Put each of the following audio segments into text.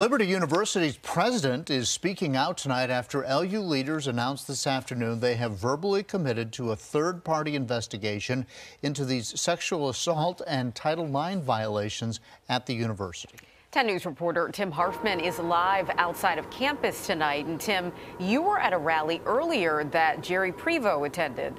Liberty University's president is speaking out tonight after LU leaders announced this afternoon they have verbally committed to a third party investigation into these sexual assault and Title IX violations at the university. 10 News reporter Tim Harfman is live outside of campus tonight. And Tim, you were at a rally earlier that Jerry Prevo attended.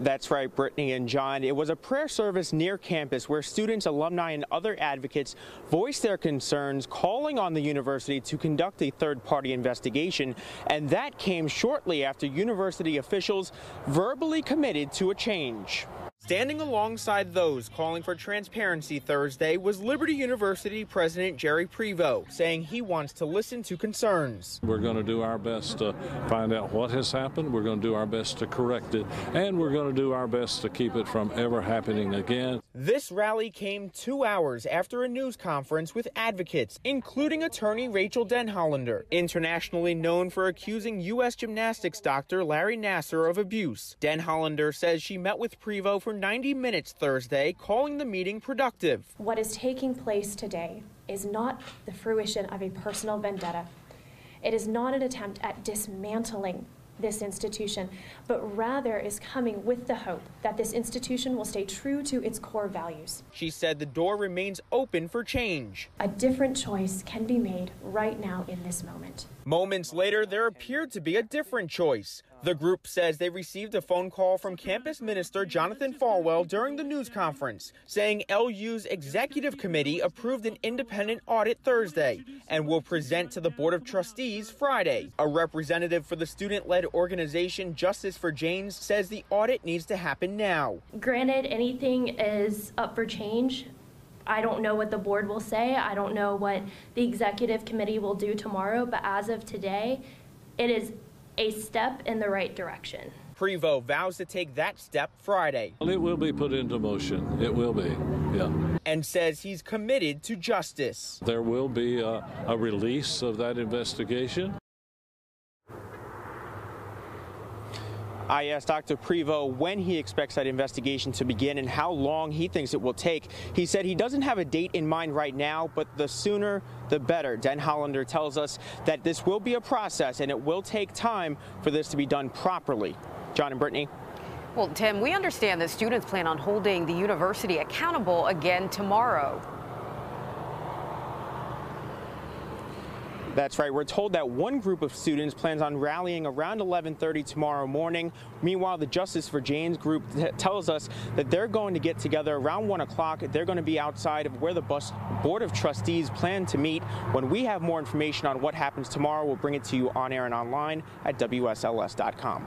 That's right, Brittany and John. It was a prayer service near campus where students, alumni, and other advocates voiced their concerns, calling on the university to conduct a third party investigation. And that came shortly after university officials verbally committed to a change. Standing alongside those calling for transparency Thursday was Liberty University President Jerry Prevo, saying he wants to listen to concerns. We're going to do our best to find out what has happened. We're going to do our best to correct it, and we're going to do our best to keep it from ever happening again. This rally came two hours after a news conference with advocates, including attorney Rachel Denhollander, internationally known for accusing U.S. gymnastics doctor Larry Nassar of abuse. Denhollander says she met with Prevo for 90 minutes Thursday, calling the meeting productive. What is taking place today is not the fruition of a personal vendetta. It is not an attempt at dismantling this institution, but rather is coming with the hope that this institution will stay true to its core values. She said the door remains open for change. A different choice can be made right now in this moment. Moments later, there appeared to be a different choice. The group says they received a phone call from campus minister Jonathan Falwell during the news conference, saying LU's executive committee approved an independent audit Thursday and will present to the Board of Trustees Friday. A representative for the student led organization Justice for Janes says the audit needs to happen now. Granted, anything is up for change. I don't know what the board will say. I don't know what the executive committee will do tomorrow, but as of today, it is a step in the right direction. Prevo vows to take that step Friday. It will be put into motion. It will be, yeah. And says he's committed to justice. There will be a, a release of that investigation. I asked Dr. Prevo when he expects that investigation to begin and how long he thinks it will take. He said he doesn't have a date in mind right now, but the sooner the better. Denhollander tells us that this will be a process and it will take time for this to be done properly. John and Brittany. Well, Tim, we understand that students plan on holding the university accountable again tomorrow. That's right. We're told that one group of students plans on rallying around 11:30 tomorrow morning. Meanwhile, the Justice for Janes group tells us that they're going to get together around 1 o'clock. They're going to be outside of where the bus Board of Trustees plan to meet. When we have more information on what happens tomorrow, we'll bring it to you on air and online at WSLS.com.